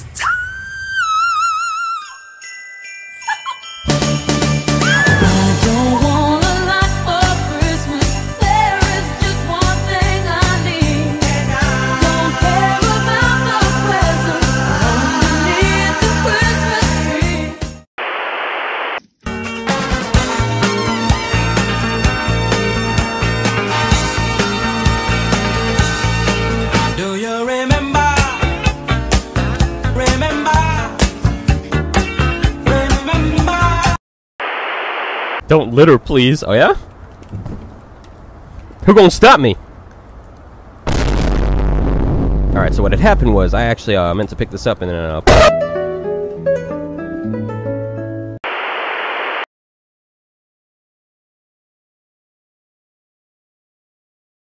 It's time. Don't litter, please. Oh, yeah? Who gonna stop me? Alright, so what had happened was I actually uh, meant to pick this up and then uh,